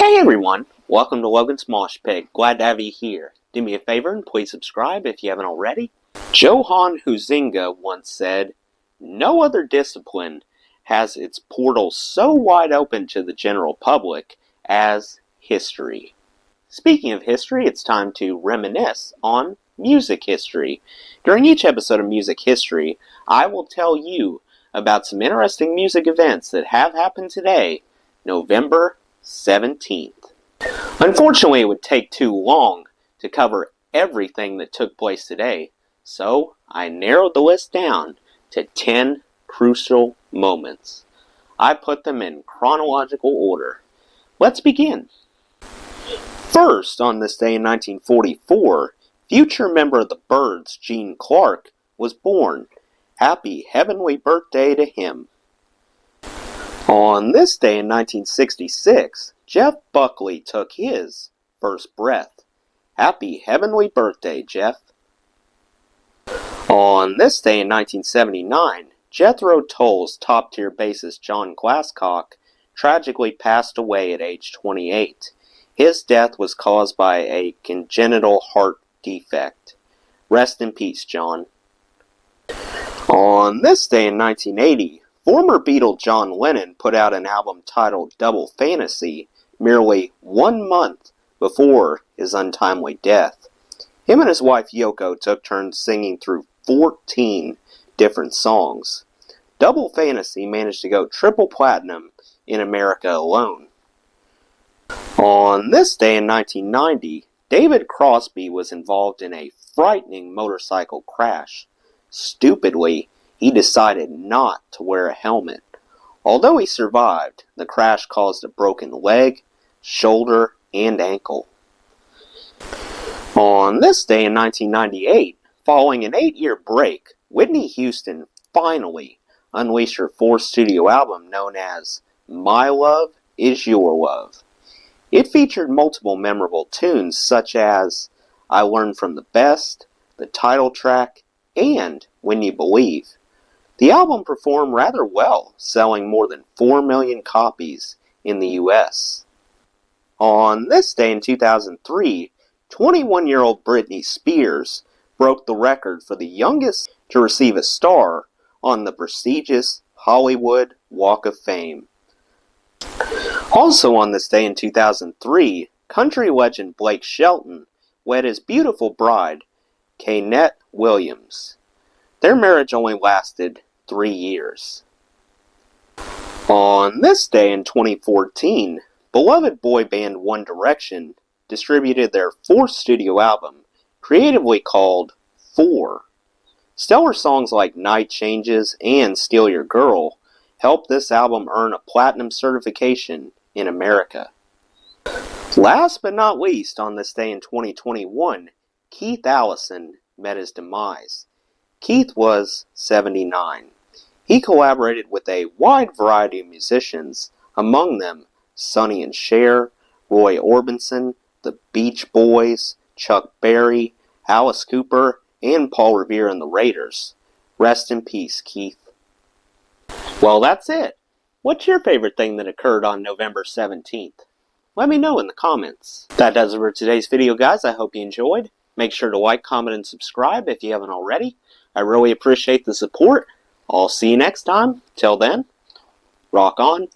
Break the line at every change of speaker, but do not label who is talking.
Hey everyone, welcome to Logan's Mosh Pit. Glad to have you here. Do me a favor and please subscribe if you haven't already. Johan Huizinga once said, No other discipline has its portals so wide open to the general public as history. Speaking of history, it's time to reminisce on music history. During each episode of Music History, I will tell you about some interesting music events that have happened today, November 17th. Unfortunately, it would take too long to cover everything that took place today, so I narrowed the list down to 10 crucial moments. I put them in chronological order. Let's begin. First, on this day in 1944, future member of the Byrds, Gene Clark, was born. Happy heavenly birthday to him. On this day in 1966, Jeff Buckley took his first breath. Happy heavenly birthday, Jeff. On this day in 1979, Jethro Tull's top tier bassist John Glascock tragically passed away at age 28. His death was caused by a congenital heart defect. Rest in peace, John. On this day in 1980, former Beatle John Lennon put out an album titled Double Fantasy merely one month before his untimely death. Him and his wife Yoko took turns singing through 14 different songs. Double Fantasy managed to go triple platinum in America alone. On this day in 1990, David Crosby was involved in a frightening motorcycle crash. Stupidly, he decided not to wear a helmet. Although he survived, the crash caused a broken leg, shoulder, and ankle. On this day in 1998, following an eight year break, Whitney Houston finally unleashed her fourth studio album known as My Love Is Your Love. It featured multiple memorable tunes such as I Learned from the Best, the title track, and When You Believe. The album performed rather well, selling more than 4 million copies in the US. On this day in 2003, 21 year old Britney Spears broke the record for the youngest to receive a star on the prestigious Hollywood Walk of Fame. Also on this day in 2003, country legend Blake Shelton wed his beautiful bride, Kaynette Williams. Their marriage only lasted three years. On this day in 2014, beloved boy band One Direction distributed their fourth studio album, creatively called Four. Stellar songs like Night Changes and Steal Your Girl helped this album earn a platinum certification in America. Last but not least, on this day in 2021, Keith Allison met his demise. Keith was 79. He collaborated with a wide variety of musicians, among them Sonny and Cher, Roy Orbison, the Beach Boys, Chuck Berry, Alice Cooper, and Paul Revere and the Raiders. Rest in peace, Keith. Well, that's it. What's your favorite thing that occurred on November 17th? Let me know in the comments. That does it for today's video, guys. I hope you enjoyed. Make sure to like, comment, and subscribe if you haven't already. I really appreciate the support. I'll see you next time. Till then, rock on